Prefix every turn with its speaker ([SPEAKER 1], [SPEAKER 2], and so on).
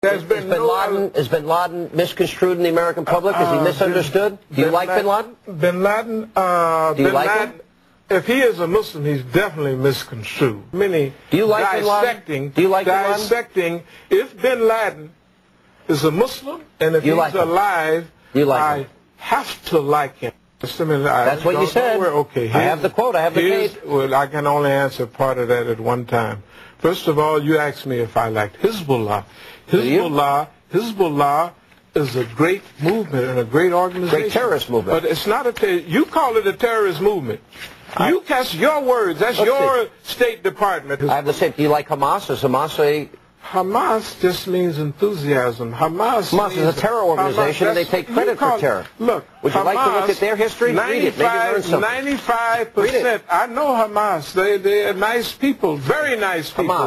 [SPEAKER 1] There's
[SPEAKER 2] Is
[SPEAKER 1] been
[SPEAKER 2] bin
[SPEAKER 1] no
[SPEAKER 2] Laden, is bin Laden misconstrued in the American public? Is he
[SPEAKER 1] Uh,
[SPEAKER 2] misunderstood? Do you like bin Laden?
[SPEAKER 1] Bin Laden, uh,
[SPEAKER 2] Do you
[SPEAKER 1] bin
[SPEAKER 2] like
[SPEAKER 1] Laden,
[SPEAKER 2] him?
[SPEAKER 1] if he is a Muslim, he's definitely misconstrued. Many
[SPEAKER 2] Do you like bin Laden?
[SPEAKER 1] dissecting,
[SPEAKER 2] Do you like bin Laden?
[SPEAKER 1] dissecting, if bin Laden is a Muslim and if
[SPEAKER 2] You
[SPEAKER 1] he's
[SPEAKER 2] like
[SPEAKER 1] alive,
[SPEAKER 2] You like
[SPEAKER 1] I
[SPEAKER 2] him?
[SPEAKER 1] have to like him. Just a minute, I
[SPEAKER 2] That's what you said.
[SPEAKER 1] worry, Okay,
[SPEAKER 2] I have the quote, I have the tape.
[SPEAKER 1] Well, I can only answer part of that at one time. First of all, you asked me if I liked Hezbollah. Hezbollah, Hezbollah is a great movement and a great organization.
[SPEAKER 2] Great terrorist movement.
[SPEAKER 1] But it's not a ter- you call it a terrorist movement. you cast your words. That's your State Department.
[SPEAKER 2] I have the same. Do you like Hamas? Is Hamas a...
[SPEAKER 1] Hamas just means enthusiasm. Hamas,
[SPEAKER 2] Hamas is a terror organization and they take credit for terror.
[SPEAKER 1] Look,
[SPEAKER 2] Would you like to look at their history? Read it. Maybe learn something.
[SPEAKER 1] 95 percent. I know Hamas. They they are nice people, very nice people.
[SPEAKER 2] Hamas.